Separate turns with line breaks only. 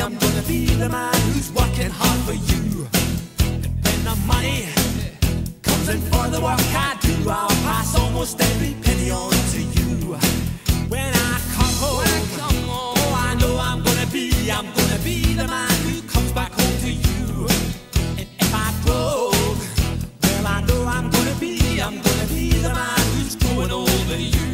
I'm gonna be the man who's working hard for you. And when the money comes in for the work I do, I'll pass almost every penny on to you. When I come home, I come home oh, I know I'm gonna be, I'm gonna be the man who comes back home to you. And if I broke, well, I know I'm gonna be, I'm gonna be the man who's going over you.